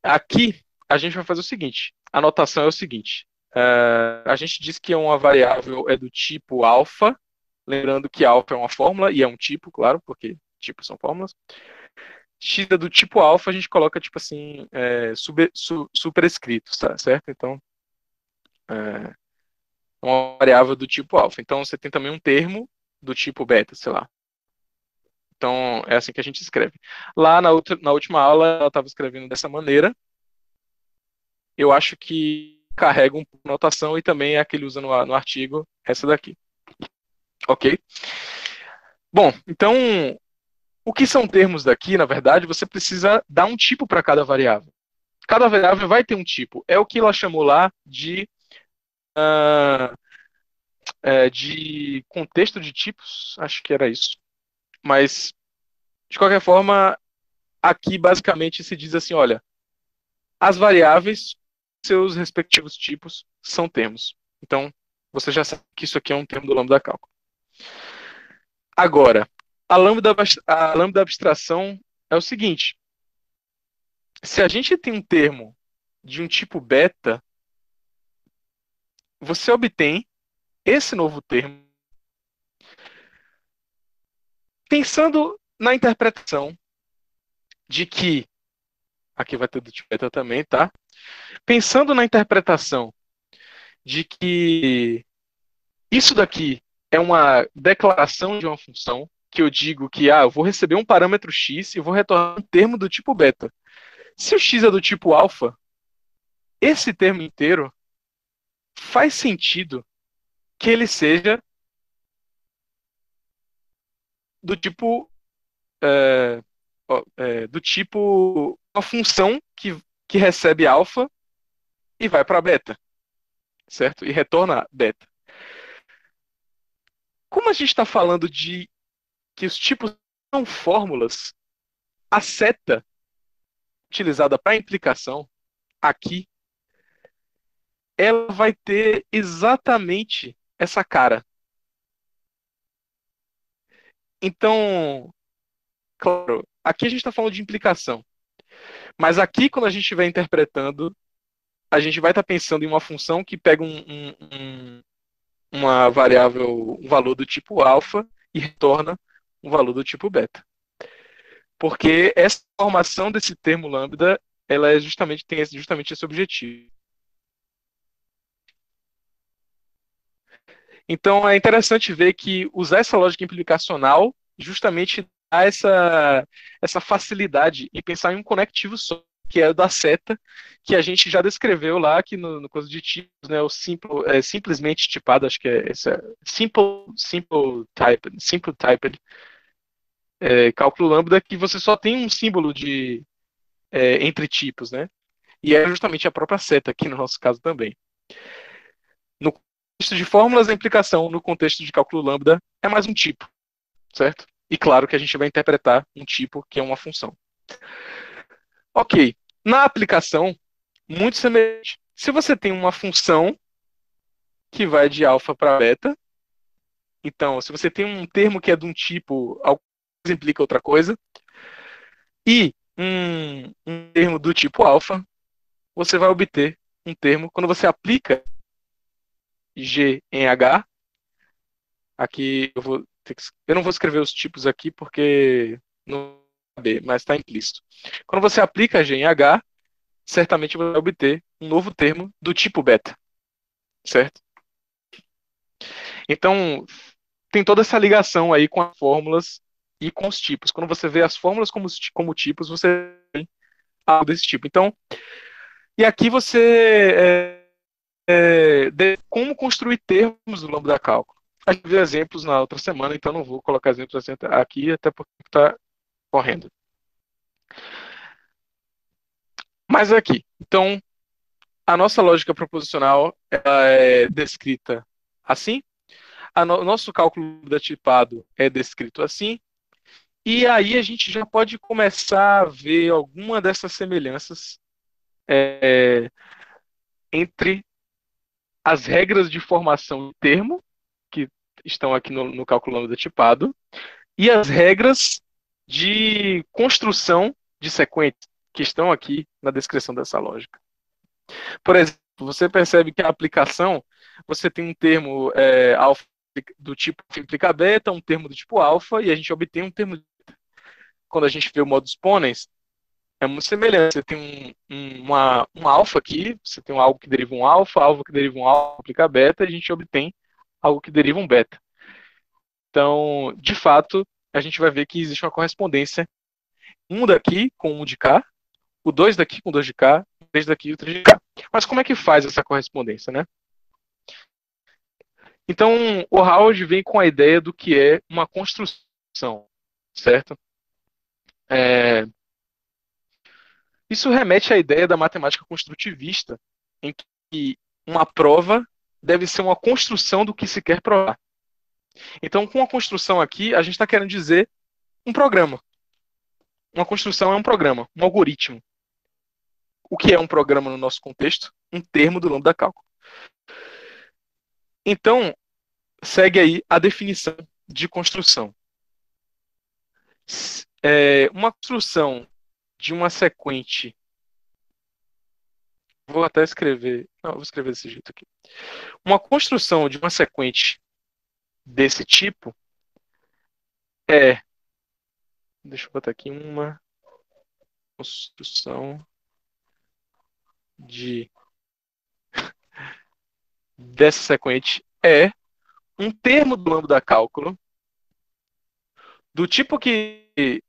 Aqui a gente vai fazer o seguinte: a notação é o seguinte. Uh, a gente diz que uma variável é do tipo alfa, lembrando que alfa é uma fórmula e é um tipo, claro, porque tipos são fórmulas x é do tipo alfa, a gente coloca, tipo assim, é, super, su, tá, certo? Então, é uma variável do tipo alfa. Então, você tem também um termo do tipo beta, sei lá. Então, é assim que a gente escreve. Lá na, outra, na última aula, ela estava escrevendo dessa maneira. Eu acho que carrega um notação e também é que ele usa no, artigo, essa daqui. Ok? Bom, então, o que são termos daqui, na verdade, você precisa dar um tipo para cada variável. Cada variável vai ter um tipo. É o que ela chamou lá de, é, de contexto de tipos. Acho que era isso. Mas, de qualquer forma, aqui basicamente se diz assim: olha, as variáveis, seus respectivos tipos, são termos. Então, você já sabe que isso aqui é um termo do lambda cálculo. Agora, a lambda, a lambda abstração é o seguinte: se a gente tem um termo de um tipo beta, você obtém esse novo termo pensando na interpretação de que aqui vai ter do tipo beta também, tá? Pensando na interpretação de que isso daqui é uma declaração de uma função que eu digo que ah, eu vou receber um parâmetro x e vou retornar um termo do tipo beta. Se o x é do tipo alfa, esse termo inteiro faz sentido que ele seja do tipo é, é, do tipo uma função que, que recebe alfa e vai para beta, certo? E retorna beta. Como a gente está falando de que os tipos são fórmulas, a seta utilizada para implicação aqui, ela vai ter exatamente essa cara. Então, claro, aqui a gente está falando de implicação. Mas aqui, quando a gente estiver interpretando, a gente vai estar tá pensando em uma função que pega um, um, um, uma variável, um valor do tipo alfa e retorna um valor do tipo beta. Porque essa formação desse termo lambda, ela é justamente tem justamente esse objetivo. Então é interessante ver que usar essa lógica implicacional justamente dá essa, essa facilidade em pensar em um conectivo só, que é o da seta, que a gente já descreveu lá aqui no, no de tipos, né, o simple, é, simplesmente tipado, acho que é esse, é, simple, simple type, simple type, é, cálculo lambda que você só tem um símbolo de é, entre tipos, né? E é justamente a própria seta aqui no nosso caso também. Contexto de fórmulas, a implicação no contexto de cálculo lambda é mais um tipo, certo? E claro que a gente vai interpretar um tipo que é uma função. Ok. Na aplicação, muito semelhante. Se você tem uma função que vai de alfa para beta, então, se você tem um termo que é de um tipo implica outra coisa. E um, um termo do tipo alfa, você vai obter um termo, quando você aplica G em H, aqui eu vou eu não vou escrever os tipos aqui porque não saber, mas está implícito. Quando você aplica G em H, certamente você vai obter um novo termo do tipo beta, certo? Então, tem toda essa ligação aí com as fórmulas e com os tipos. Quando você vê as fórmulas como, como tipos, você tem algo desse tipo. Então, E aqui você é, é, de, como construir termos no lambda cálculo. A gente viu exemplos na outra semana, então não vou colocar exemplos aqui, até porque está correndo. Mas aqui, então, a nossa lógica proposicional é descrita assim, o no, nosso cálculo datipado é descrito assim, e aí a gente já pode começar a ver alguma dessas semelhanças é, entre as regras de formação de termo, que estão aqui no, no cálculo lambda tipado, e as regras de construção de sequências, que estão aqui na descrição dessa lógica. Por exemplo, você percebe que a aplicação, você tem um termo é, alfa do tipo implica beta, um termo do tipo alfa, e a gente obtém um termo quando a gente vê o modus ponens, é muito semelhante. Você tem um, um, uma, um alfa aqui, você tem um algo que deriva um alfa, algo que deriva um alfa, aplica beta, a gente obtém algo que deriva um beta. Então, de fato, a gente vai ver que existe uma correspondência. Um daqui com um de cá, o dois daqui com dois de cá, o três daqui e o três de cá. Mas como é que faz essa correspondência, né? Então, o Howard vem com a ideia do que é uma construção, certo? É... Isso remete à ideia da matemática construtivista, em que uma prova deve ser uma construção do que se quer provar. Então, com a construção aqui, a gente está querendo dizer um programa. Uma construção é um programa, um algoritmo. O que é um programa no nosso contexto? Um termo do lambda cálculo. Então, segue aí a definição de construção. É, uma construção de uma sequente. Vou até escrever. Não, vou escrever desse jeito aqui. Uma construção de uma sequente desse tipo é. Deixa eu botar aqui uma construção de dessa sequente é um termo do lambda cálculo do tipo que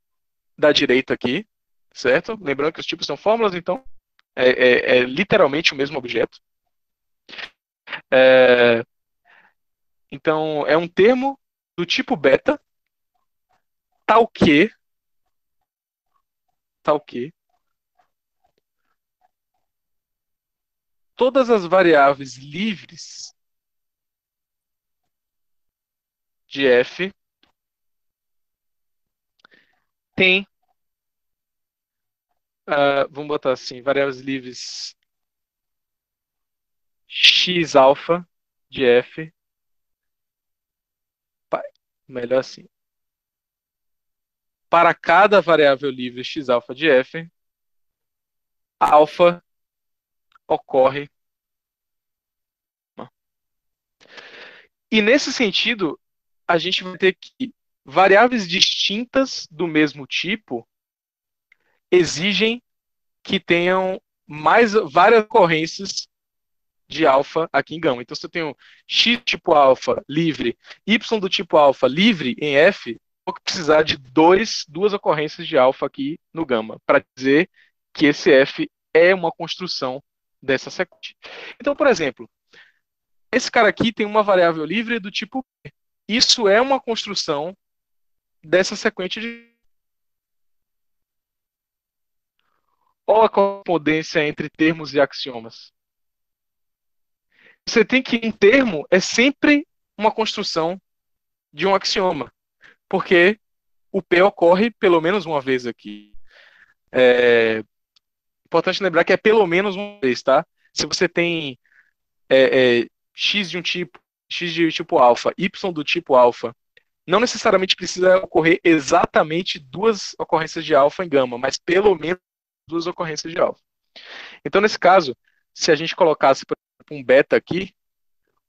da direita aqui, certo? Lembrando que os tipos são fórmulas, então é, é, é literalmente o mesmo objeto. É, então, é um termo do tipo beta, tal que, tal que, todas as variáveis livres de f tem, uh, vamos botar assim, variáveis livres x alfa de f, melhor assim, para cada variável livre x alfa de f, alfa ocorre. E nesse sentido, a gente vai ter que variáveis distintas do mesmo tipo exigem que tenham mais várias ocorrências de alfa aqui em gama. Então, se eu tenho x tipo alfa livre, y do tipo alfa livre em f, vou precisar de dois, duas ocorrências de alfa aqui no gama para dizer que esse f é uma construção dessa sequência. Então, por exemplo, esse cara aqui tem uma variável livre do tipo p. Isso é uma construção dessa sequência de. Qual a correspondência entre termos e axiomas? Você tem que um termo é sempre uma construção de um axioma, porque o P ocorre pelo menos uma vez aqui. É importante lembrar que é pelo menos uma vez, tá? Se você tem é, é, x de um tipo, x de tipo alfa, y do tipo alfa não necessariamente precisa ocorrer exatamente duas ocorrências de alfa em gama, mas pelo menos duas ocorrências de alfa. Então, nesse caso, se a gente colocasse, por exemplo, um beta aqui,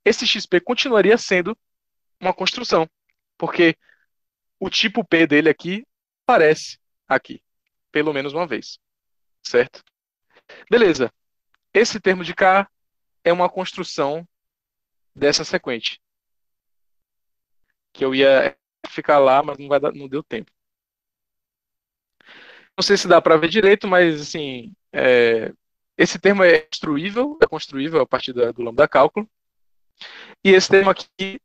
esse XP continuaria sendo uma construção, porque o tipo P dele aqui aparece aqui, pelo menos uma vez, certo? Beleza. Esse termo de K é uma construção dessa sequente que eu ia ficar lá, mas não, vai dar, não deu tempo. Não sei se dá para ver direito, mas assim, é, esse termo é construível, é construível a partir do lambda cálculo. E esse termo aqui,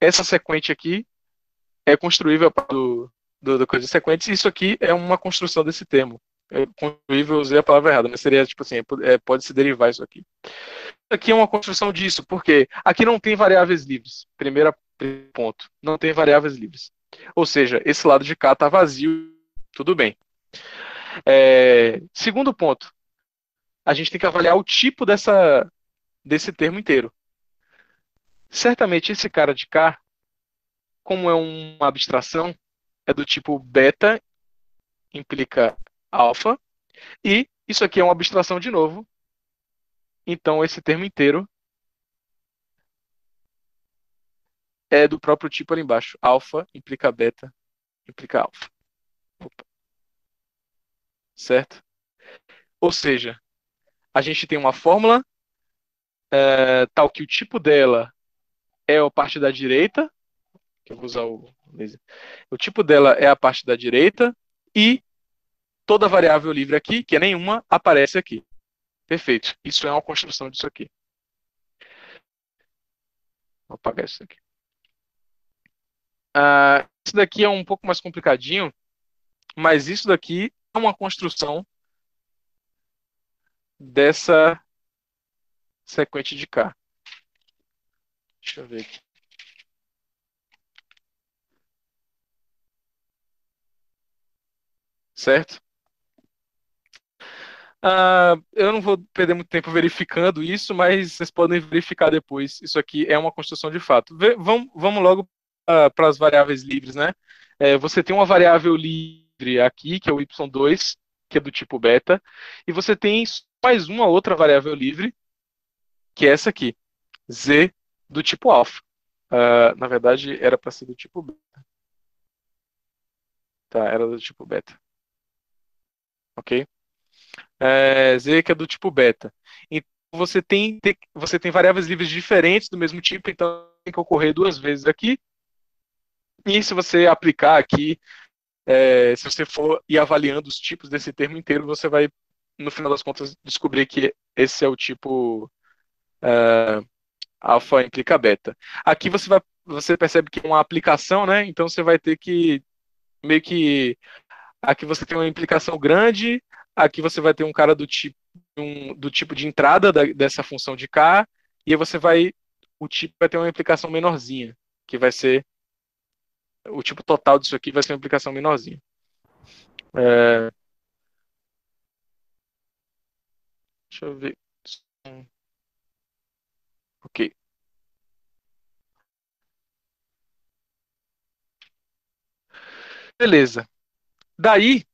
essa sequente aqui, é construível do, do, do coisa de sequentes. Isso aqui é uma construção desse termo. É construível, usei a palavra errada, mas seria tipo assim, é, pode se derivar isso aqui. Aqui é uma construção disso, porque aqui não tem variáveis livres. Primeiro ponto, não tem variáveis livres. Ou seja, esse lado de cá está vazio, tudo bem. É, segundo ponto, a gente tem que avaliar o tipo dessa, desse termo inteiro. Certamente esse cara de cá, como é uma abstração, é do tipo beta, implica alfa, e isso aqui é uma abstração de novo. Então esse termo inteiro é do próprio tipo ali embaixo. Alfa implica beta, implica alfa. Opa. Certo? Ou seja, a gente tem uma fórmula é, tal que o tipo dela é a parte da direita, que eu vou usar o o tipo dela é a parte da direita e toda variável livre aqui, que é nenhuma, aparece aqui. Perfeito. Isso é uma construção disso aqui. Vou apagar isso aqui. Uh, isso daqui é um pouco mais complicadinho, mas isso daqui uma construção dessa sequente de K. Deixa eu ver aqui. Certo? Uh, eu não vou perder muito tempo verificando isso, mas vocês podem verificar depois. Isso aqui é uma construção de fato. vamos, vamos logo uh, para as variáveis livres, né? É, você tem uma variável livre aqui, que é o y2, que é do tipo beta, e você tem mais uma outra variável livre, que é essa aqui, z do tipo alfa. Uh, na verdade, era para ser do tipo beta. Tá, era do tipo beta. Ok? É, z que é do tipo beta. Então, você tem, você tem variáveis livres diferentes do mesmo tipo, então tem que ocorrer duas vezes aqui. E se você aplicar aqui, é, se você for ir avaliando os tipos desse termo inteiro, você vai, no final das contas, descobrir que esse é o tipo uh, alfa implica beta. Aqui você vai, você percebe que é uma aplicação, né? Então você vai ter que meio que aqui você tem uma implicação grande, aqui você vai ter um cara do tipo um, do tipo de entrada da, dessa função de k, e aí você vai o tipo vai ter uma implicação menorzinha, que vai ser o tipo total disso aqui vai ser uma implicação menorzinha. É... Deixa eu ver. Ok. Beleza. Daí,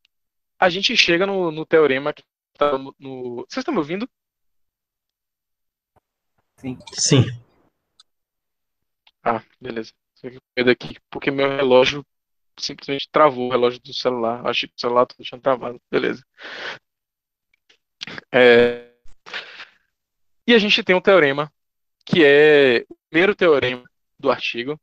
a gente chega no, no teorema que está no, no, Vocês estão me ouvindo? Sim. Sim. Ah, beleza. Porque meu relógio simplesmente travou o relógio do celular. Achei que o celular tinha travado. Beleza. É... E a gente tem um teorema que é o primeiro teorema do artigo,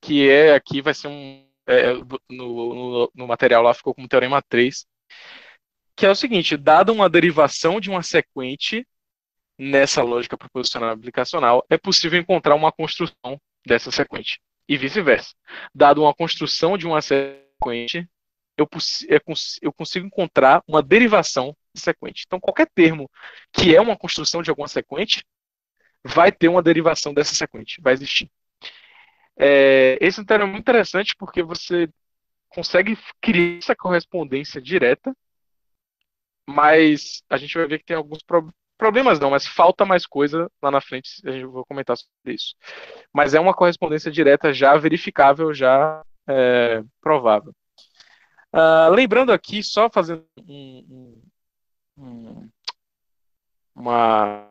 que é aqui vai ser um é, no, no, no, material lá ficou como teorema 3, que é o seguinte, dada uma derivação de uma sequente nessa lógica proposicional aplicacional, é possível encontrar uma construção dessa sequente e vice-versa. Dado uma construção de uma sequente, eu, eu consigo encontrar uma derivação de sequente. Então, qualquer termo que é uma construção de alguma sequente vai ter uma derivação dessa sequente, vai existir. É, esse é termo muito interessante porque você consegue criar essa correspondência direta, mas a gente vai ver que tem alguns problemas não, mas falta mais coisa lá na frente, a gente vai comentar sobre isso. Mas é uma correspondência direta já verificável, já é, provável. Uh, lembrando aqui, só fazendo um, um, um, uma,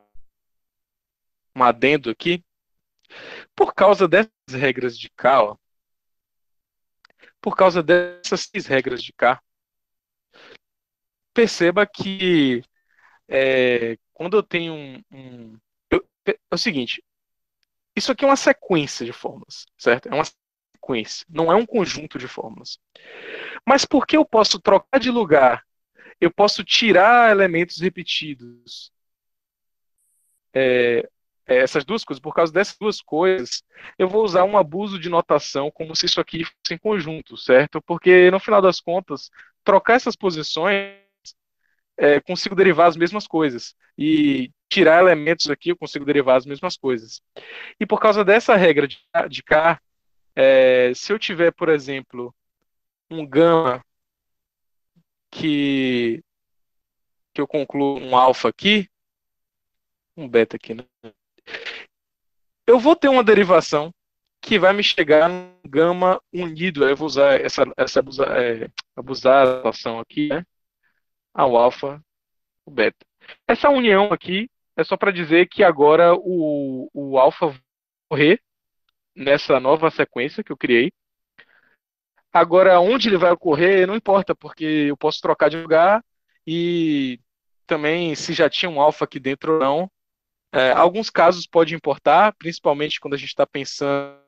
um adendo aqui, por causa dessas regras de K, ó, por causa dessas seis regras de K, perceba que é, quando eu tenho um. um eu, é o seguinte: isso aqui é uma sequência de fórmulas, certo? É uma sequência, não é um conjunto de fórmulas. Mas por que eu posso trocar de lugar eu posso tirar elementos repetidos. É, é, essas duas coisas, por causa dessas duas coisas, eu vou usar um abuso de notação como se isso aqui fosse em conjunto, certo? Porque no final das contas, trocar essas posições, é, consigo derivar as mesmas coisas. E tirar elementos aqui, eu consigo derivar as mesmas coisas. E por causa dessa regra de, de K, é, se eu tiver, por exemplo, um gama que, que eu concluo um alfa aqui, um beta aqui, né? Eu vou ter uma derivação que vai me chegar no gama unido. Eu vou usar essa, essa abusar, é, abusar relação aqui, né? Ao alfa, o beta. Essa união aqui é só para dizer que agora o, o alfa vai correr nessa nova sequência que eu criei. Agora, onde ele vai ocorrer, não importa, porque eu posso trocar de lugar e também se já tinha um alfa aqui dentro ou não. É, alguns casos pode importar, principalmente quando a gente está pensando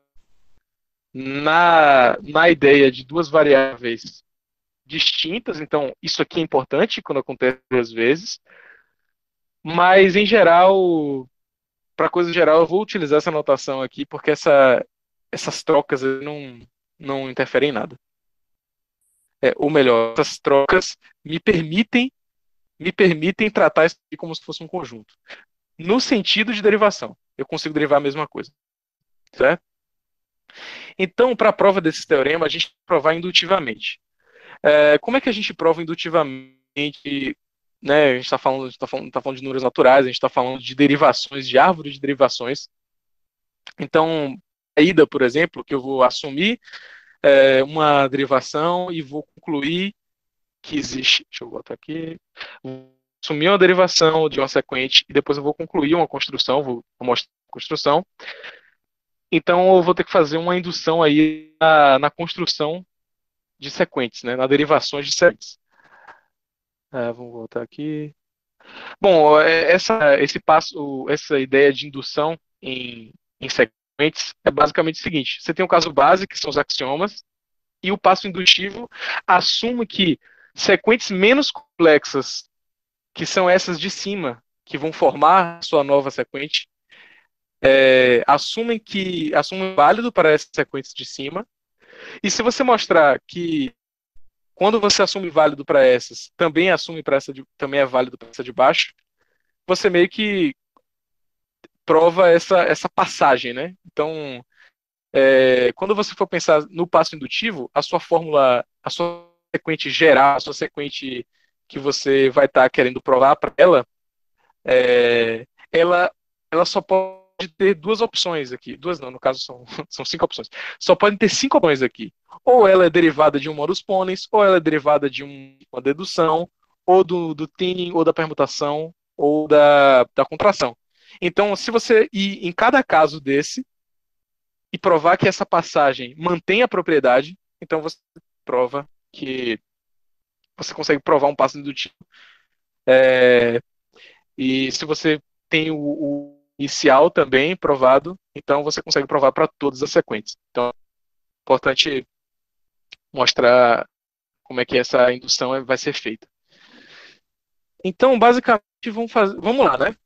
na, na ideia de duas variáveis distintas. Então, isso aqui é importante quando acontece duas vezes. Mas, em geral, para coisa geral, eu vou utilizar essa notação aqui, porque essa, essas trocas não, não interferem em nada. É, ou melhor, essas trocas me permitem me permitem tratar isso como se fosse um conjunto. No sentido de derivação, eu consigo derivar a mesma coisa. Certo? Então, para a prova desse teorema, a gente vai provar indutivamente. É, como é que a gente prova indutivamente né, a gente está falando, tá falando, tá falando de números naturais, a gente está falando de derivações, de árvores de derivações. Então, a ida, por exemplo, que eu vou assumir é, uma derivação e vou concluir que existe. Deixa eu botar aqui. Vou assumir uma derivação de uma sequente e depois eu vou concluir uma construção, vou mostrar a construção. Então, eu vou ter que fazer uma indução aí na, na construção de sequentes, né, na derivações de sequentes. É, vamos voltar aqui. Bom, é, essa, esse passo, essa ideia de indução em, em sequentes é basicamente o seguinte: você tem o caso base, que são os axiomas, e o passo indutivo assume que sequentes menos complexas, que são essas de cima, que vão formar sua nova sequente, é, assumem que assumem válido para essas sequências de cima. E se você mostrar que quando você assume válido para essas, também assume para essa de, também é válido para essa de baixo, você meio que prova essa, essa passagem, né? Então, é, quando você for pensar no passo indutivo, a sua fórmula, a sua sequente geral, a sua sequente que você vai estar tá querendo provar para ela, é, ela, ela só pode pode ter duas opções aqui. Duas não, no caso são, são cinco opções. Só podem ter cinco opções aqui. Ou ela é derivada de um modus ponens, ou ela é derivada de um, uma dedução, ou do, do thinning, ou da permutação, ou da, da contração. Então, se você ir em cada caso desse e provar que essa passagem mantém a propriedade, então você prova que você consegue provar um passo indutivo. É, e se você tem o, o inicial também provado, então você consegue provar para todas as sequências. Então, é importante mostrar como é que essa indução vai ser feita. Então, basicamente, vamos, fazer, vamos lá, né?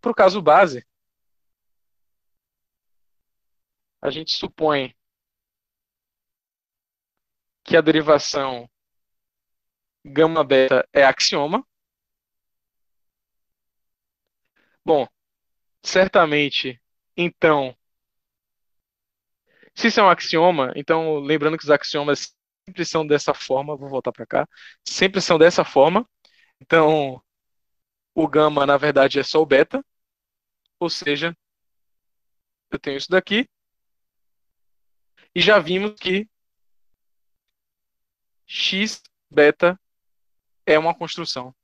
Para o caso base, a gente supõe que a derivação gama beta é axioma. Bom, certamente, então, se isso é um axioma, então lembrando que os axiomas sempre são dessa forma, vou voltar para cá, sempre são dessa forma. Então, o gama na verdade é só o beta, ou seja, eu tenho isso daqui e já vimos que x beta é uma construção.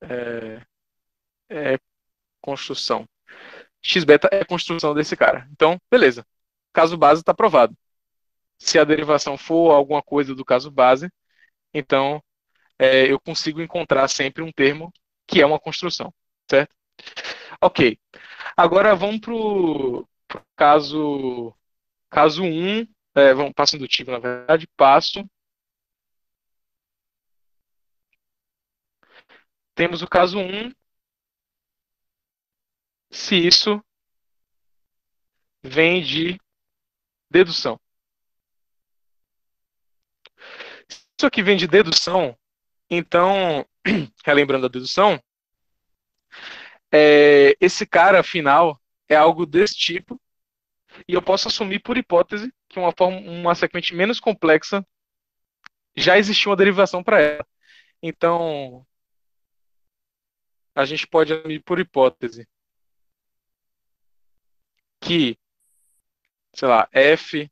É, é construção. X beta é construção desse cara. Então, beleza. Caso base está provado. Se a derivação for alguma coisa do caso base, então é, eu consigo encontrar sempre um termo que é uma construção, certo? Ok. Agora vamos para o caso caso 1, é, vamos passo indutivo, na verdade, passo temos o caso 1, se isso vem de dedução. Isso aqui vem de dedução, então, relembrando a dedução, é, esse cara final é algo desse tipo, e eu posso assumir por hipótese que uma forma, uma sequente menos complexa já existiu uma derivação para ela. Então, a gente pode assumir por hipótese que, sei lá, f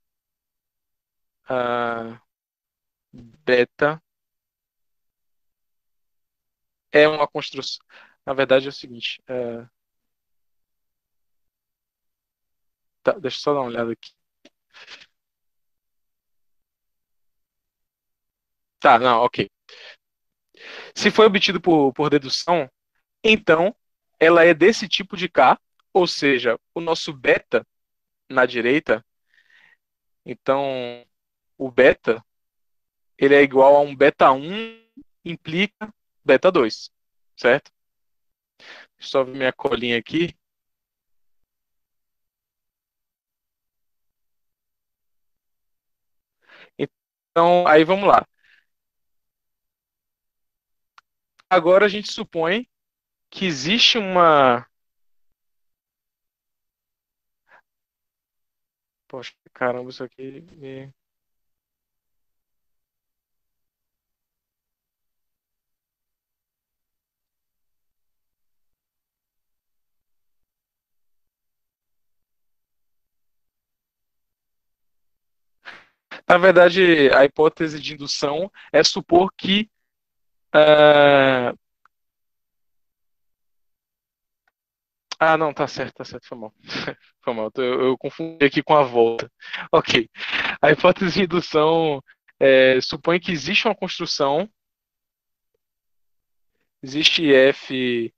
uh, beta é uma construção. Na verdade é o seguinte. Uh, tá, deixa eu só dar uma olhada aqui. Tá, não, ok. Se foi obtido por, por dedução, então ela é desse tipo de K, ou seja, o nosso beta na direita, então o beta ele é igual a um beta 1 implica beta 2, certo? Só ver minha colinha aqui. Então, aí vamos lá. Agora a gente supõe que existe uma. Poxa, caramba, isso aqui. Me... Na verdade, a hipótese de indução é supor que uh... Ah, não, tá certo, tá certo, foi mal. foi mal, eu, eu, confundi aqui com a volta. Ok. A hipótese de indução é, supõe que existe uma construção, existe F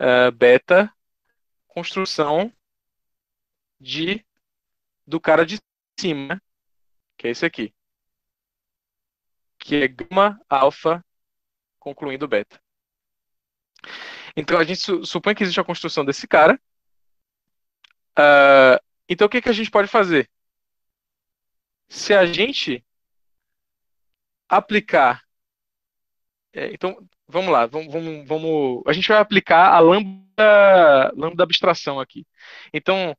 uh, beta, construção de do cara de cima, que é esse aqui, que é gama, alfa, concluindo beta. Então a gente su supõe que existe a construção desse cara. Uh, então o que, que a gente pode fazer? Se a gente aplicar. É, então, vamos lá, vamos, vamos, vamos, A gente vai aplicar a lambda, lambda abstração aqui. Então,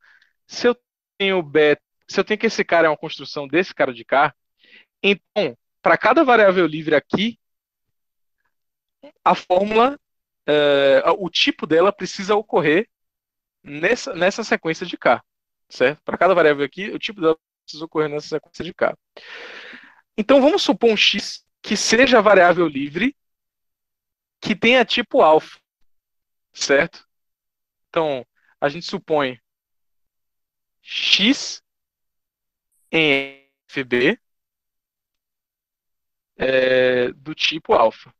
se eu tenho beta, se eu tenho que esse cara é uma construção desse cara de cá, então, para cada variável livre aqui, a fórmula, é, o tipo dela precisa ocorrer nessa, nessa sequência de K, certo? Para cada variável aqui, o tipo dela precisa ocorrer nessa sequência de K. Então vamos supor um x que seja variável livre que tenha tipo alfa, certo? Então a gente supõe x em FB é, do tipo alfa.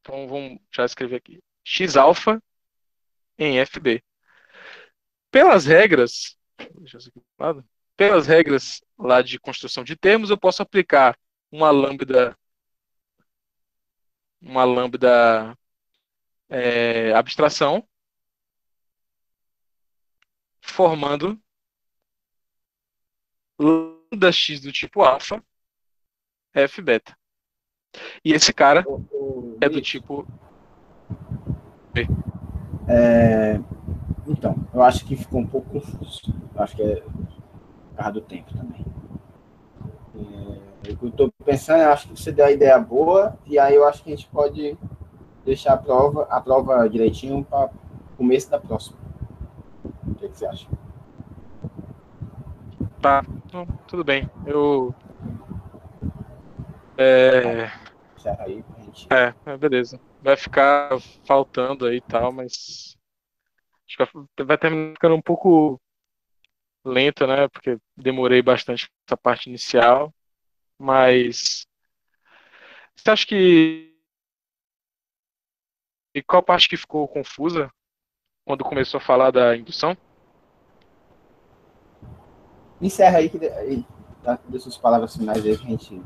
Então vamos já escrever aqui. X alfa em FB. Pelas regras, pelas regras lá de construção de termos, eu posso aplicar uma lambda uma lambda é, abstração formando lambda x do tipo alfa f beta. E esse cara é do tipo. É, então, eu acho que ficou um pouco confuso. Eu acho que é por causa do tempo também. É, eu estou pensando, eu acho que você deu a ideia boa, e aí eu acho que a gente pode deixar a prova, a prova direitinho para o começo da próxima. O que, que você acha? Tá, tudo bem. Eu. É, aí gente. É, é, beleza. Vai ficar faltando aí e tal, mas. Acho que vai terminar ficando um pouco lento, né? Porque demorei bastante essa parte inicial. Mas. Você acha que. E qual parte que ficou confusa quando começou a falar da indução? Encerra aí que aí, tá, deixa as palavras finais aí que a gente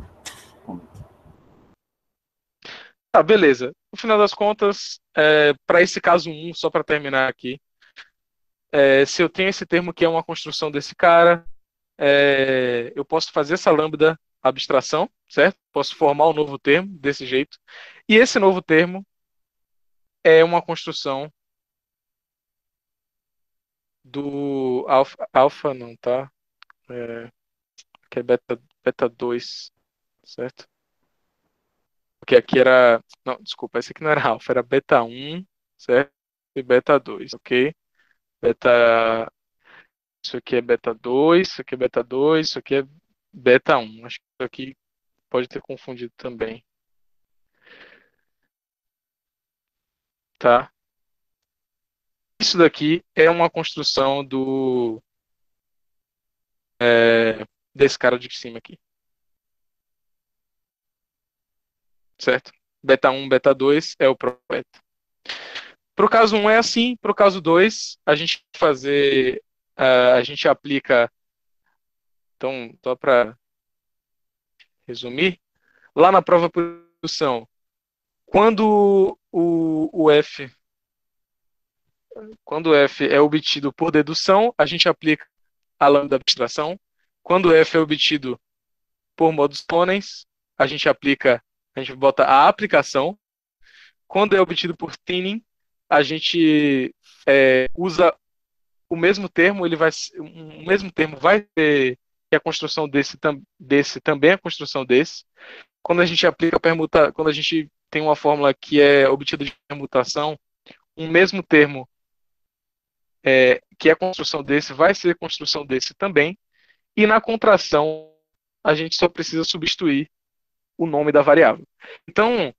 Tá, beleza. No final das contas, é, para esse caso 1, só para terminar aqui, é, se eu tenho esse termo que é uma construção desse cara, é, eu posso fazer essa lambda abstração, certo? Posso formar um novo termo desse jeito. E esse novo termo é uma construção do alfa, alfa não, tá? É, que é beta, beta 2, certo? Porque aqui era. Não, desculpa, esse aqui não era alfa, era beta 1, certo? E beta 2, ok? Beta. Isso aqui é beta 2, isso aqui é beta 2, isso aqui é beta 1. Acho que isso aqui pode ter confundido também. Tá? Isso daqui é uma construção do. É, desse cara de cima aqui. Certo? Beta 1, beta 2 é o próprio beta. Para o caso 1 é assim, para o caso 2, a gente fazer, uh, a gente aplica, então, só para resumir, lá na prova por dedução, quando o, o F quando o F é obtido por dedução, a gente aplica a lambda abstração. Quando o F é obtido por modus ponens, a gente aplica a gente bota a aplicação. Quando é obtido por thinning, a gente é, usa o mesmo termo, ele vai o mesmo termo vai ter que a construção desse, desse também a construção desse. Quando a gente aplica a permuta, quando a gente tem uma fórmula que é obtida de permutação, um mesmo termo é, que é a construção desse vai ser construção desse também. E na contração, a gente só precisa substituir o nome da variável. Então,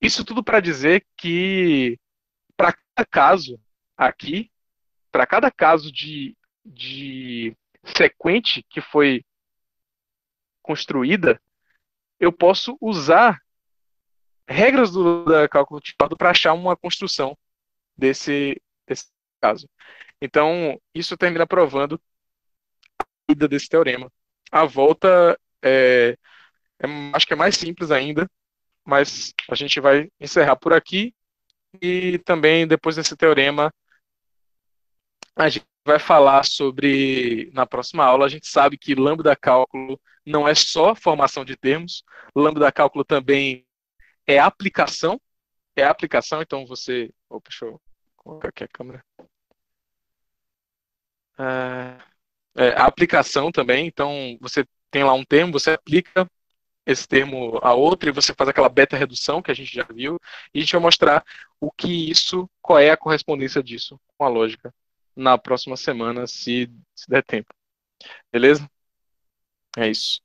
isso tudo para dizer que para cada caso aqui, para cada caso de, de sequente que foi construída, eu posso usar regras do da cálculo tipado para achar uma construção desse, desse caso. Então, isso termina provando a ida desse teorema. A volta é, é, acho que é mais simples ainda, mas a gente vai encerrar por aqui e também depois desse teorema a gente vai falar sobre na próxima aula a gente sabe que lambda cálculo não é só formação de termos, lambda cálculo também é aplicação, é aplicação, então você, opa, deixa eu colocar aqui a câmera. É, é, a aplicação também, então você tem lá um termo, você aplica esse termo a outro e você faz aquela beta redução que a gente já viu, e a gente vai mostrar o que isso, qual é a correspondência disso com a lógica na próxima semana, se, se der tempo. Beleza? É isso.